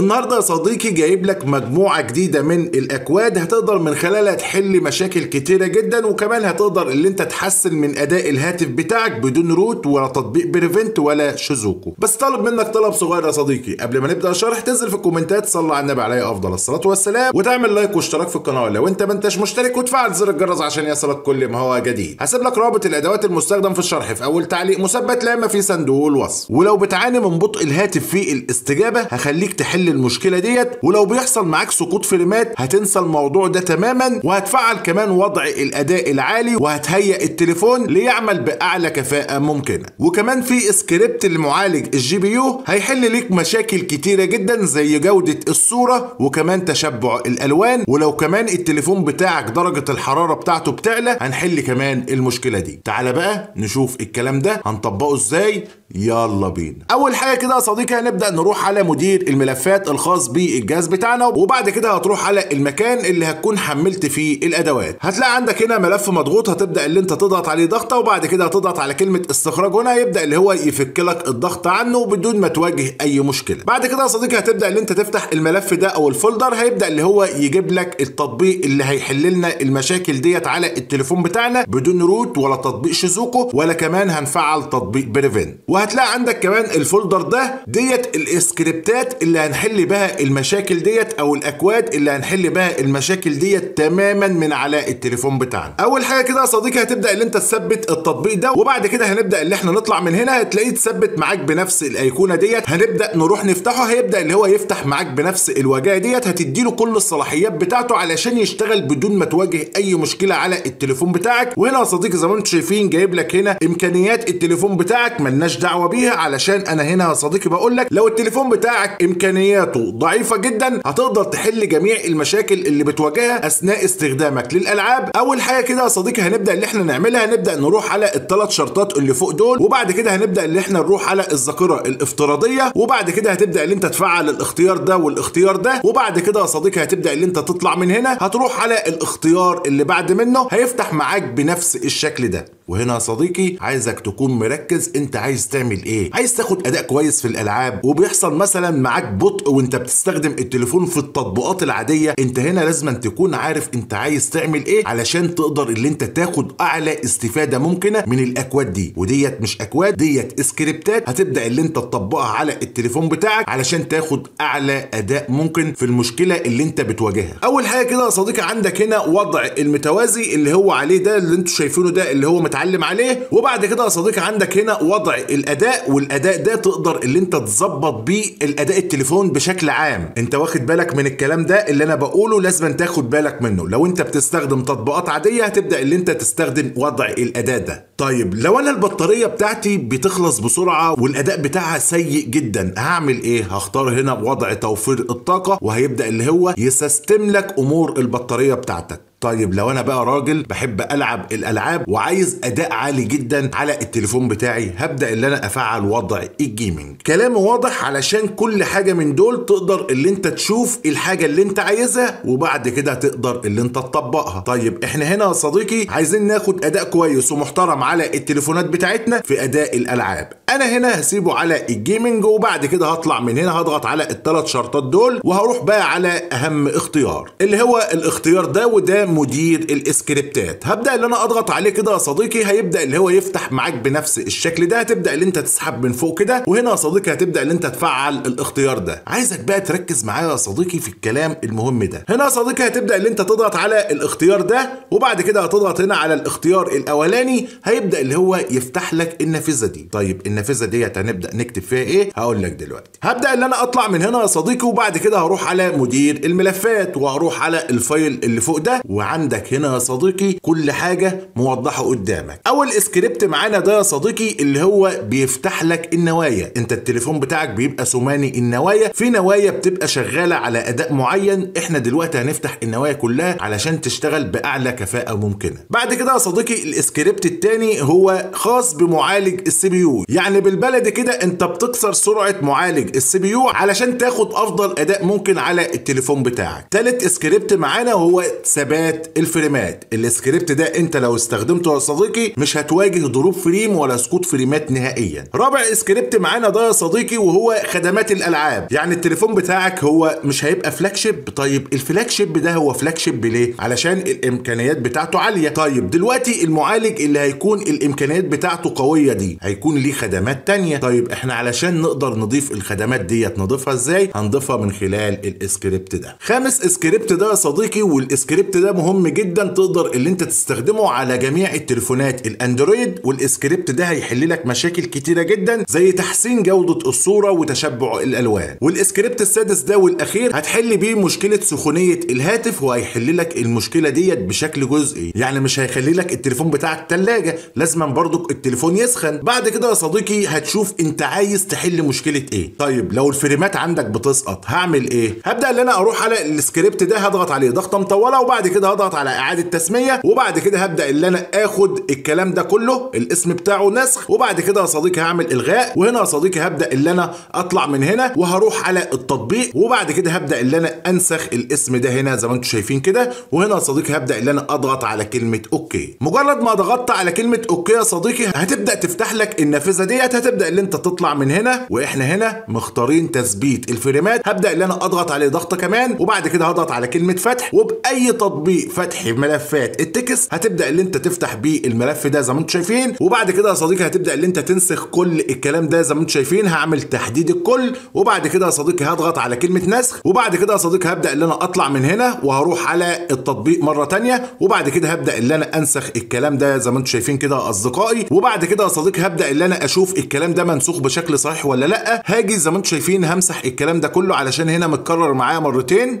النهارده يا صديقي جايب لك مجموعة جديدة من الأكواد هتقدر من خلالها تحل مشاكل كتيرة جدا وكمان هتقدر اللي انت تحسن من أداء الهاتف بتاعك بدون روت ولا تطبيق Brevent ولا Shizuku بس طالب منك طلب صغير يا صديقي. قبل ما نبدأ الشرح تنزل في الكومنتات صلى على النبي عليه أفضل الصلاة والسلام وتعمل like واشتراك في القناة. لو انت ما انتش مشترك وتفعل زر الجرس عشان يصلك كل ما هو جديد. هسيب لك رابط الأدوات المستخدم في الشرح. في أول تعليق مثبت لا في صندوق الوصف. ولو بتعاني من بطء الهاتف في الاستجابة هخليك تحل المشكلة ديت ولو بيحصل معاك سقوط فريمات هتنسى الموضوع ده تماما وهتفعل كمان وضع الأداء العالي وهتهيئ التليفون ليعمل بأعلى كفاءة ممكنة. وكمان في سكريبت لمعالج ال GPU هيحل ليك مشاكل كتيرة جدا زي جودة الصورة وكمان تشبع الألوان ولو كمان التليفون بتاعك درجة الحرارة بتاعته بتعلى هنحل كمان المشكلة دي. تعال بقى نشوف الكلام ده هنطبقه إزاي. يلا بينا. أول حاجة كده يا صديقي هنبدأ نروح على مدير الملفات الخاص بالجهاز بتاعنا وبعد كده هتروح على المكان اللي هتكون حملت فيه الأدوات. هتلاقي عندك هنا ملف مضغوط هتبدأ اللي انت تضغط عليه ضغطة وبعد كده هتضغط على كلمة استخراج هنا يبدا اللي هو يفك لك الضغط عنه بدون ما تواجه أي مشكلة. بعد كده يا صديقي هتبدأ اللي انت تفتح الملف ده أو ال folder هيبدأ اللي هو يجيب لك التطبيق اللي هيحل لنا المشاكل ديت على التليفون بتاعنا بدون روت ولا تطبيق Shizuku ولا كمان هنفعل تطبيق Brevent. وهتلاقي عندك كمان ال folder ده ديت السكريبتات اللي هنحل بها المشاكل ديت أو الأكواد اللي هنحل بها المشاكل ديت تماما من على التليفون بتاعنا. أول حاجة كده يا صديقي هتبدأ اللي أنت تثبت التطبيق ده وبعد كده هنبدأ اللي إحنا نطلع من هنا هتلاقيه تثبت معاك بنفس الأيقونة ديت. هنبدأ نروح نفتحه هيبدأ اللي هو يفتح معاك بنفس الواجهه ديت. هتديله كل الصلاحيات بتاعته علشان يشتغل بدون ما تواجه أي مشكلة على التليفون بتاعك. وهنا يا صديقي زي ما أنتم شايفين جايب لك هنا إمكانيات التليفون بتاعك ملناش دعوة بيها علشان أنا هنا يا صديقي بقول لك لو التليفون بتاعك إمكانياته ضعيفة جدا هتقدر تحل جميع المشاكل اللي بتواجهها أثناء استخدامك للألعاب. أول حاجة كده يا صديقي هنبدأ اللي إحنا نعملها هنبدأ نروح على الثلاث شرطات اللي فوق دول وبعد كده هنبدأ اللي إحنا نروح على الذاكرة الافتراضية وبعد كده هتبدأ اللي أنت تفعل الاختيار ده والاختيار ده وبعد كده يا صديقي هتبدأ اللي أنت تطلع من هنا هتروح على الاختيار اللي بعد منه هيفتح معاك بنفس الشكل ده. وهنا يا صديقي عايزك تكون مركز انت عايز تعمل إيه. عايز تاخد اداء كويس في الألعاب وبيحصل مثلا معاك بطء وانت بتستخدم التليفون في التطبيقات العادية انت هنا لازم تكون عارف انت عايز تعمل إيه علشان تقدر اللي انت تاخد أعلى استفادة ممكنة من الأكواد دي. وديت مش أكواد ديت سكريبتات هتبدأ اللي انت تطبقها على التليفون بتاعك علشان تاخد أعلى أداء ممكن في المشكلة اللي انت بتواجهها. أول حاجة كده يا صديقي عندك هنا وضع المتوازي اللي هو عليه ده اللي أنتوا شايفينه ده اللي هو متعلم عليه. وبعد كده يا صديقي عندك هنا وضع الأداء والأداء ده تقدر اللي انت تظبط بيه الأداء التليفون بشكل عام. انت واخد بالك من الكلام ده؟ اللي أنا بقوله لازم تاخد بالك منه. لو انت بتستخدم تطبيقات عادية هتبدأ اللي انت تستخدم وضع الأداء ده. طيب لو أنا البطارية بتاعتي بتخلص بسرعة والأداء بتاعها سيء جدا هعمل إيه؟ هختار هنا وضع توفير الطاقة وهيبدأ اللي هو يسيستم لك أمور البطارية بتاعتك. طيب لو أنا بقى راجل بحب ألعب الألعاب وعايز أداء عالي جدا على التليفون بتاعي هبدأ اللي أنا أفعل وضع ال gaming كلام واضح علشان كل حاجة من دول تقدر اللي أنت تشوف الحاجة اللي أنت عايزها وبعد كده تقدر اللي أنت تطبقها. طيب إحنا هنا يا صديقي عايزين ناخد أداء كويس ومحترم على التليفونات بتاعتنا في أداء الألعاب. أنا هنا هسيبه على ال gaming وبعد كده هطلع من هنا هضغط على الثلاث شرطات دول وهروح بقى على أهم اختيار اللي هو الاختيار ده وده مدير الاسكريبتات. هبدأ اللي أنا أضغط عليه كده يا صديقي هيبدأ اللي هو يفتح معاك بنفس الشكل ده. هتبدأ اللي أنت تسحب من فوق كده وهنا يا صديقي هتبدأ اللي أنت تفعل الاختيار ده. عايزك بقى تركز معايا يا صديقي في الكلام المهم ده. هنا يا صديقي هتبدأ اللي أنت تضغط على الاختيار ده وبعد كده هتضغط هنا على الاختيار الأولاني هيبدأ اللي هو يفتح لك النافذة دي. طيب النافذة ديت هنبدأ نكتب فيها إيه؟ هقول لك دلوقتي. هبدأ اللي أنا أطلع من هنا يا صديقي وبعد كده هروح على مدير الملفات وهروح على ال file اللي فوق ده وعندك هنا يا صديقي كل حاجة موضحة قدامك. أول سكريبت معانا ده يا صديقي اللي هو بيفتح لك النوايا. أنت التليفون بتاعك بيبقى ثماني النوايا. في نوايا بتبقى شغالة على أداء معين. إحنا دلوقتي هنفتح النوايا كلها علشان تشتغل بأعلى كفاءة ممكنة. بعد كده يا صديقي السكريبت الثاني هو خاص بمعالج ال CPU يعني بالبلدي كده أنت بتكسر سرعة معالج ال CPU علشان تاخد أفضل أداء ممكن على التليفون بتاعك. تالت سكريبت معانا وهو ثبات الفريمات. السكريبت ده انت لو استخدمته يا صديقي مش هتواجه drop frame ولا سقوط فريمات نهائيا. رابع سكريبت معانا ده يا صديقي وهو خدمات الألعاب. يعني التليفون بتاعك هو مش هيبقى flagship طيب ال flagship ده هو flagship ليه؟ علشان الإمكانيات بتاعته عالية. طيب دلوقتي المعالج اللي هيكون الإمكانيات بتاعته قوية دي هيكون ليه خدمات تانية. طيب إحنا علشان نقدر نضيف الخدمات ديت نضيفها إزاي؟ هنضيفها من خلال الاسكريبت ده. خامس اسكريبت ده يا صديقي والاسكريبت ده مهم جدا تقدر اللي أنت تستخدمه على جميع التليفونات. الأندرويد والإسكريبت ده هيحل لك مشاكل كتيرة جدا زي تحسين جودة الصورة وتشبع الألوان. والإسكريبت السادس ده والأخير هتحل بيه مشكلة سخونية الهاتف وهيحل لك المشكلة ديت بشكل جزئي. يعني مش هيخلي لك التليفون بتاعك ثلاجه لازما برضك التليفون يسخن. بعد كده يا صديقي هتشوف أنت عايز تحل مشكلة إيه. طيب لو الفريمات عندك بتسقط هعمل إيه؟ هبدأ إن أنا أروح على السكريبت ده هضغط عليه ضغطة مطولة وبعد كده هضغط على إعادة تسمية وبعد كده هبدأ إن أنا آخد الكلام ده كله الاسم بتاعه نسخ وبعد كده يا صديقي هعمل إلغاء وهنا يا صديقي هبدأ إن أنا أطلع من هنا وهروح على التطبيق وبعد كده هبدأ إن أنا أنسخ الاسم ده هنا زي ما أنتم شايفين كده وهنا يا صديقي هبدأ إن أنا أضغط على كلمة OK. مجرد ما ضغطت على كلمة OK يا صديقي هتبدأ تفتح لك النافذة ديت هتبدأ إن أنت تطلع من هنا وإحنا هنا مختارين تثبيت الفريمات هبدأ إن أنا أضغط عليه ضغطة كمان وبعد كده هضغط على كلمة فتح وبأي تطبيق فتح ملفات. ال text هتبدأ ان انت تفتح بيه الملف ده زي ما أنتم شايفين وبعد كده يا صديقي هتبدأ ان انت تنسخ كل الكلام ده زي ما أنتم شايفين هعمل تحديد الكل وبعد كده يا صديقي هضغط على كلمة نسخ وبعد كده يا صديقي هبدأ ان أنا اطلع من هنا وهروح على التطبيق مرة تانية وبعد كده هبدأ ان أنا انسخ الكلام ده زي ما أنتم شايفين كده يا اصدقائي وبعد كده يا صديقي هبدأ ان أنا أشوف الكلام ده منسوخ بشكل صحيح ولا لأ. هاجي زي ما أنتم شايفين همسح الكلام ده كله علشان هنا متكرر معايا مرتين.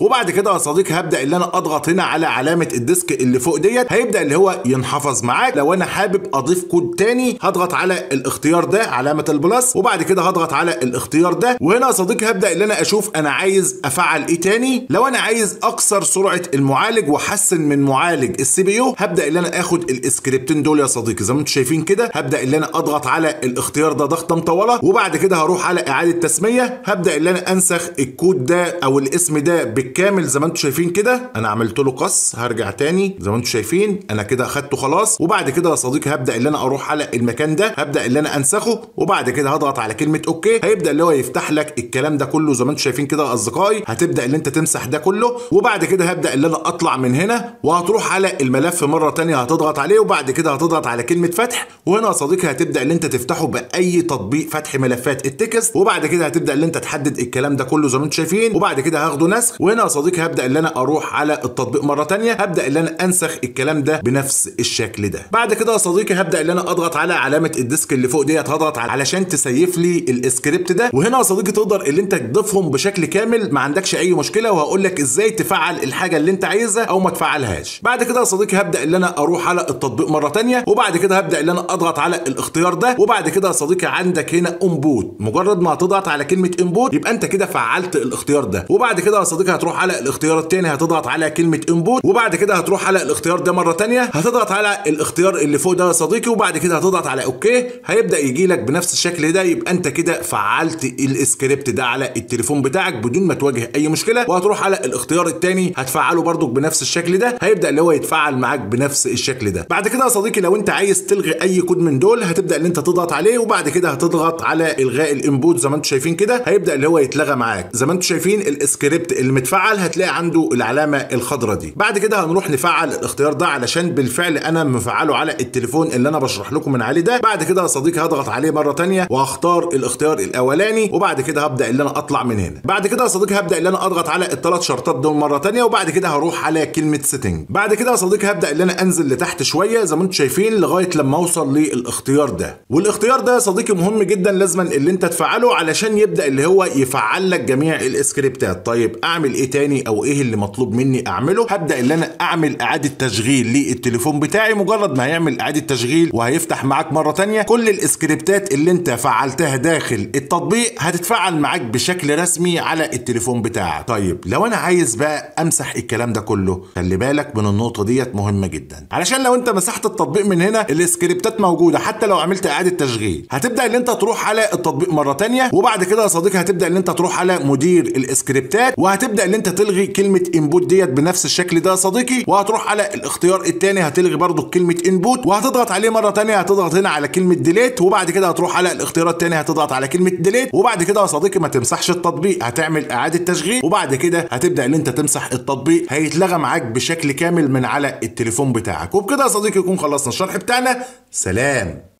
وبعد كده يا صديقي هبدأ ان أنا أضغط هنا على علامة ال disk اللي فوق ديت. هيبدأ اللي هو ينحفظ معاك. لو أنا حابب أضيف كود تاني هضغط على الاختيار ده علامة ال plus وبعد كده هضغط على الاختيار ده. وهنا يا صديقي هبدأ ان أنا أشوف أنا عايز أفعل إيه تاني. لو أنا عايز أكسر سرعة المعالج وأحسن من معالج ال CPU هبدأ ان أنا آخد الإسكريبتين دول يا صديقي. زي ما أنتم شايفين كده هبدأ ان أنا أضغط على الاختيار ده ضغطة مطولة. وبعد كده هروح على إعادة تسمية. هبدأ ان أنا أنسخ الكود ده أو الاسم ده بالكامل زي ما أنتم شايفين كده. أنا عملت له قص هرجع تاني زي ما أنتم شايفين. أنا كده أخدته خلاص. وبعد كده يا صديقي هبدأ إن أنا أروح على المكان ده هبدأ إن أنا أنسخه. وبعد كده هضغط على كلمة OK. هيبدأ اللي هو يفتح لك الكلام ده كله زي ما أنتم شايفين كده يا أصدقائي. هتبدأ إن أنت تمسح ده كله. وبعد كده هبدأ إن أنا أطلع من هنا. وهتروح على الملف مرة تانية هتضغط عليه. وبعد كده هتضغط على كلمة فتح. وهنا يا صديقي هتبدأ إن أنت تفتحه بأي تطبيق فتح ملفات ال text. وبعد كده هتبدأ إن أنت تحدد الكلام ده كله زي ما أنتم شايفين. وبعد كده هاخده نسخ. وهنا يا صديقي هبدأ إن أنا أروح على التطبيق مرة تانية هبدأ إن أنا أنسخ الكلام ده بنفس الشكل ده. بعد كده يا صديقي هبدأ إن أنا أضغط على علامة ال disk اللي فوق ديت هضغط علشان تسيف لي السكريبت ده. وهنا يا صديقي تقدر إن أنت تضيفهم بشكل كامل ما عندكش أي مشكلة. وهقول لك إزاي تفعل الحاجة اللي أنت عايزها أو ما تفعلهاش. بعد كده يا صديقي هبدأ إن أنا أروح على التطبيق مرة تانية. وبعد كده هبدأ إن أنا أضغط على الاختيار ده. وبعد كده يا صديقي عندك هنا on boot. مجرد ما تضغط على كلمة on boot يبقى أنت كده فعلت الاختيار ده. وبعد كده يا صديقي على الاختيار الثاني هتضغط على كلمة on boot وبعد كده هتروح على الاختيار ده مرة تانية هتضغط على الاختيار اللي فوق ده يا صديقي وبعد كده هتضغط على OK هيبدأ يجي لك بنفس الشكل ده يبقى أنت كده فعلت السكريبت ده على التليفون بتاعك بدون ما تواجه أي مشكلة وهتروح على الاختيار الثاني هتفعله برضك بنفس الشكل ده هيبدأ اللي هو يتفعل معاك بنفس الشكل ده. بعد كده يا صديقي لو أنت عايز تلغي أي كود من دول هتبدأ ان أنت تضغط عليه وبعد كده هتضغط على إلغاء ال on boot زي ما أنتم شايفين كده هيبدأ اللي هو يتلغى معاك. زي ما أنتم شايفين السكريبت اللي متفعل هتلاقي عنده العلامة الخضراء دي. بعد كده هنروح نفعل الاختيار ده علشان بالفعل أنا مفعله على التليفون اللي أنا بشرح لكم من عليه ده. بعد كده يا صديقي هضغط عليه مرة تانية وهختار الاختيار الأولاني وبعد كده هبدأ ان أنا أطلع من هنا. بعد كده يا صديقي هبدأ ان أنا أضغط على الثلاث شرطات دول مرة تانية وبعد كده هروح على كلمة setting بعد كده يا صديقي هبدأ ان أنا أنزل لتحت شوية زي ما أنتم شايفين لغاية لما أوصل للاختيار ده. والاختيار ده يا صديقي مهم جدا لازما اللي أنت تفعله علشان يبدأ اللي هو يفعل لك جميع الاسكريبتات طيب أعمل إيه؟ إيه تاني أو إيه اللي مطلوب مني اعمله؟ هبدأ ان أنا اعمل اعادة تشغيل للتليفون بتاعي مجرد ما هيعمل اعادة تشغيل وهيفتح معاك مرة تانية كل الاسكريبتات اللي انت فعلتها داخل التطبيق هتتفعل معاك بشكل رسمي على التليفون بتاعك. طيب لو أنا عايز بقى امسح الكلام ده كله خلي بالك من النقطة ديت مهمة جدا. علشان لو انت مسحت التطبيق من هنا الاسكريبتات موجودة حتى لو عملت اعادة تشغيل. هتبدأ ان انت تروح على التطبيق مرة تانية وبعد كده يا صديقي هتبدأ ان انت تروح على مدير الاسكريبتات وهتبدأ ان انت تلغي كلمة on boot ديت بنفس الشكل ده يا صديقي وهتروح على الاختيار الثاني هتلغي برضو كلمة on boot وهتضغط عليه مرة تانية هتضغط هنا على كلمة delete وبعد كده هتروح على الاختيار الثاني هتضغط على كلمة delete وبعد كده يا صديقي ما تمسحش التطبيق هتعمل إعادة تشغيل وبعد كده هتبدأ إن انت تمسح التطبيق هيتلغى معاك بشكل كامل من على التليفون بتاعك. وبكده يا صديقي يكون خلصنا الشرح بتاعنا سلام.